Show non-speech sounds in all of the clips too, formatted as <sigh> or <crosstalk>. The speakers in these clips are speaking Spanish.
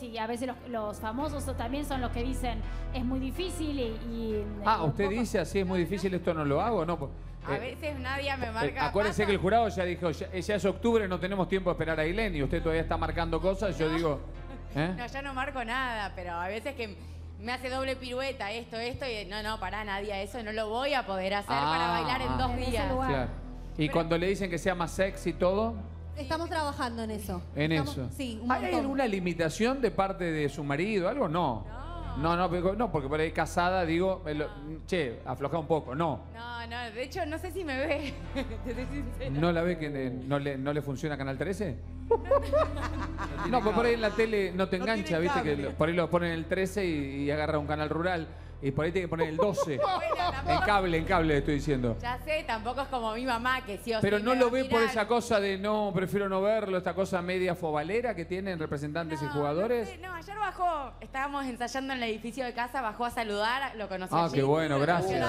y a veces los, los famosos también son los que dicen es muy difícil y... y- Ah, y un usted poco- dice así es muy difícil, esto no lo hago, ¿no? A Eh, veces Nadia me eh, marca. acuérdese pasa. que el jurado ya dijo, ya, ya es octubre, no tenemos tiempo de esperar a Ailén y usted todavía está marcando cosas, yo digo... <laughs> ¿eh? No, ya no marco nada, pero a veces que me hace doble pirueta, esto, esto, y no, no, pará, Nadia, eso no lo voy a poder hacer para Ah. bailar en dos En días. Claro. Y cuando le dicen que sea más sexy y todo, Estamos trabajando en eso. en Estamos- eso. Sí, un ¿Hay montón. alguna limitación de parte de su marido? ¿Algo? No. No, no, porque- no, porque por ahí casada digo, me lo- che, afloja un poco. No. No, no, de hecho no sé si me ve. <laughs> Te soy sincera. ¿No la ve que eh, no le, no le funciona Canal 13? <laughs> No, pues por ahí en la tele no te No engancha, tiene viste que cable. lo- por ahí lo ponen el 13 y, y agarra un canal rural. Y por ahí tiene que poner el 12. <laughs> En cable, en cable estoy diciendo. Ya sé, tampoco es como mi mamá que sí o Pero sí no me lo va a ve por mirar. esa cosa de no, prefiero no verlo, esta cosa media fobalera que tienen representantes y No, jugadores. No, sé, no, ayer bajó, estábamos ensayando en el edificio de casa, bajó a saludar, lo conocí Ah, allí, qué bueno, gracias.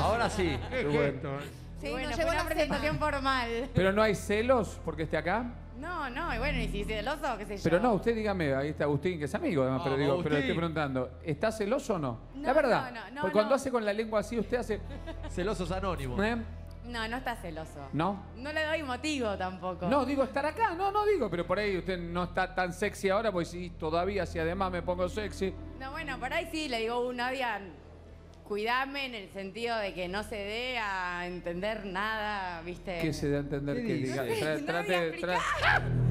Ahora sí. Qué bueno. Sí, Sí, bueno, nos fue llevó una la presentación semana. formal. Pero no hay celos porque esté acá. No, no, y bueno, y si celoso, qué sé yo. Pero no, usted dígame, ahí está Agustín, que es amigo además, pero Ah, digo, pero Agustín. estoy preguntando, ¿está celoso o no? No, la verdad. no, no, no, porque cuando no. hace con la lengua así, usted hace. <laughs> Celosos anónimos. ¿eh? No, no está celoso. ¿No? No le doy motivo tampoco. No, digo estar acá, no, no digo, pero por ahí usted no está tan sexy ahora, pues sí, todavía si además me pongo sexy. No, bueno, por ahí sí, le digo, uh, Nadia, cuidame en el sentido de que no se dé a entender nada, ¿viste? ¿Qué se da a entender ¿Qué que dice? No sé, trate, no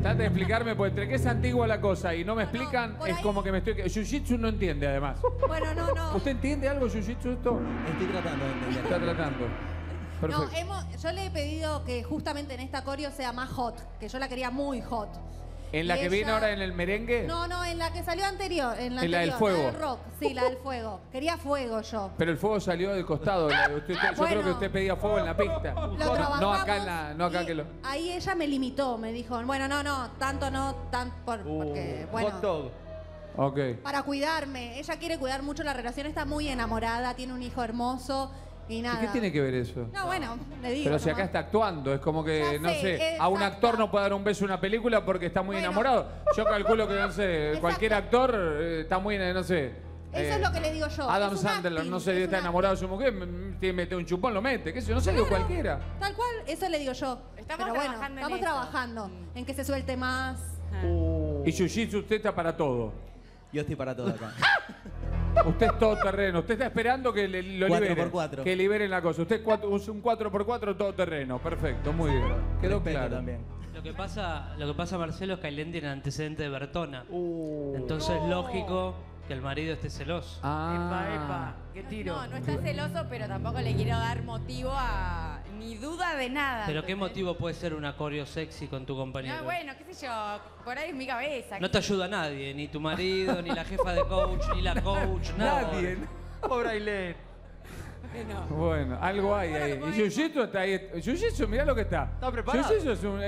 tra- de explicarme, porque entre que es antigua la cosa y no me No, no, explican, es ahí- como que me estoy. Jiu-Jitsu no entiende además. Bueno, no, no. ¿Usted entiende algo Jiu-Jitsu esto? Estoy tratando de entender. Está tratando. No, Perfecto. hemos, yo le he pedido que justamente en esta coreo sea más hot, que yo la quería muy hot. ¿En la que ella- viene ahora en el merengue? No, no, en la que salió anterior. En la, En la del anterior, fuego. del rock, sí, la del fuego. Quería fuego yo. Pero el fuego salió del costado. la- usted- usted- yo creo Bueno. que usted pedía fuego en la pista. Lo No, acá en la, no acá y que lo. Ahí ella me limitó, me dijo, bueno, no, no, tanto no, tan por, porque, Uh, bueno, Hot dog. Ok. para cuidarme. Ella quiere cuidar mucho la relación, está muy enamorada, tiene un hijo hermoso y ¿Y nada. qué tiene que ver eso? No, bueno, le digo. Pero si acá nomás. está actuando, es como que, Ya no sé, sé, a un exacto. actor no puede dar un beso en una película porque está muy Bueno. enamorado. Yo calculo que, no sé, Exacto. cualquier actor eh, está muy, no sé. Eso es lo que le digo yo. Adam es un Sandler, acting, no sé, es está enamorado de su mujer, m- tiene que meter un chupón, lo mete, qué sé yo, no sé, digo Claro, cualquiera. Tal cual, eso le digo yo. Estamos Pero bueno, trabajando en estamos eso. trabajando en que se suelte más. Y Jiu-Jitsu usted está para todo. Yo estoy para todo acá. <laughs> Usted es todo terreno. Usted está esperando que le, lo Cuatro liberen. por cuatro. Que liberen la cosa. Usted es cuatro- es un 4x4 todo terreno. Perfecto, muy bien. Quedó Respeto claro. también. Lo que pasa, lo que pasa Marcelo es que Ailén tiene antecedente de Bertona. Uh. Entonces es lógico que el marido esté celoso. Ah. Epa, epa. Qué tiro. No, no está celoso, pero tampoco le quiero dar motivo a ni duda de nada. Pero ¿qué ¿entendés? motivo puede ser una coreo sexy con tu compañero? No, bueno, qué sé yo, por ahí es mi cabeza. No te ayuda nadie, ni tu marido, ni la jefa de coach, ni la coach, <laughs> nada. Nadie. Pobre Ailén. No. Bueno, algo hay ahí. Y Jiu-Jitsu está ahí. Jiu-Jitsu, mirá lo que está. ¿Está preparado? Jiu-Jitsu es un,